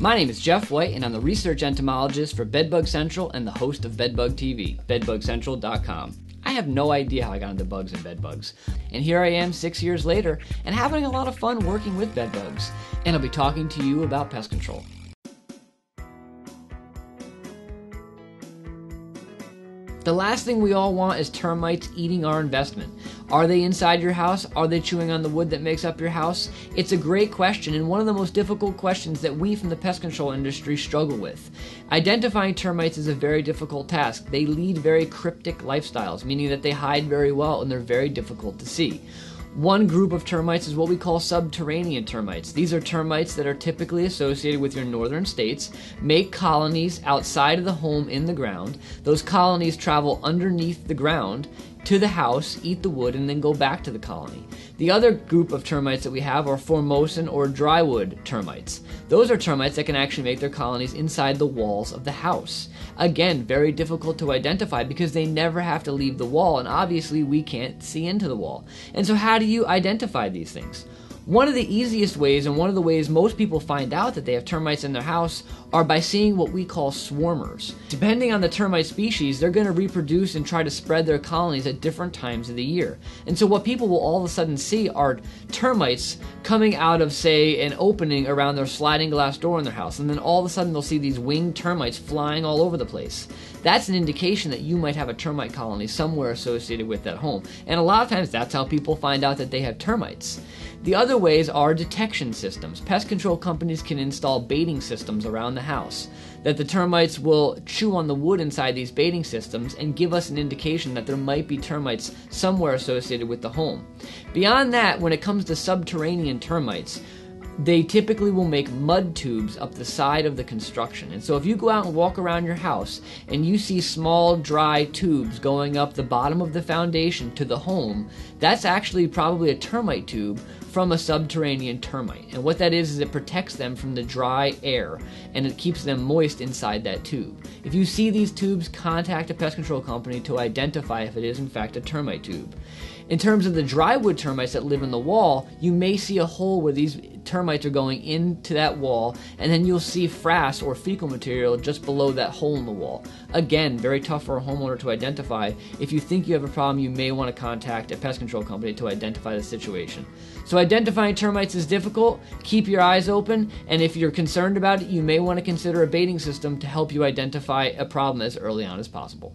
My name is Jeff White, and I'm the research entomologist for Bedbug Central and the host of Bedbug TV, bedbugcentral.com. I have no idea how I got into bugs and bedbugs. And here I am six years later and having a lot of fun working with bedbugs. And I'll be talking to you about pest control. The last thing we all want is termites eating our investment. Are they inside your house? Are they chewing on the wood that makes up your house? It's a great question and one of the most difficult questions that we from the pest control industry struggle with. Identifying termites is a very difficult task. They lead very cryptic lifestyles, meaning that they hide very well and they're very difficult to see. One group of termites is what we call subterranean termites. These are termites that are typically associated with your northern states, make colonies outside of the home in the ground. Those colonies travel underneath the ground to the house, eat the wood, and then go back to the colony. The other group of termites that we have are Formosan or drywood termites. Those are termites that can actually make their colonies inside the walls of the house. Again, very difficult to identify because they never have to leave the wall, and obviously we can't see into the wall. And so, how do you identify these things? One of the easiest ways, and one of the ways most people find out that they have termites in their house, are by seeing what we call swarmers. Depending on the termite species, they're going to reproduce and try to spread their colonies at different times of the year. And so, what people will all of a sudden see are termites coming out of, say, an opening around their sliding glass door in their house, and then all of a sudden they'll see these winged termites flying all over the place. That's an indication that you might have a termite colony somewhere associated with that home. And a lot of times, that's how people find out that they have termites. The other ways are detection systems. Pest control companies can install baiting systems around the house that the termites will chew on the wood inside these baiting systems and give us an indication that there might be termites somewhere associated with the home. Beyond that, when it comes to subterranean termites, they typically will make mud tubes up the side of the construction. And so if you go out and walk around your house and you see small dry tubes going up the bottom of the foundation to the home, that's actually probably a termite tube from a subterranean termite. And what that is is it protects them from the dry air and it keeps them moist inside that tube. If you see these tubes, contact a pest control company to identify if it is in fact a termite tube. In terms of the drywood termites that live in the wall, you may see a hole where these termites are going into that wall, and then you'll see frass or fecal material just below that hole in the wall. Again, very tough for a homeowner to identify. If you think you have a problem, you may want to contact a pest control company to identify the situation. So, identifying termites is difficult. Keep your eyes open, and if you're concerned about it, you may want to consider a baiting system to help you identify a problem as early on as possible.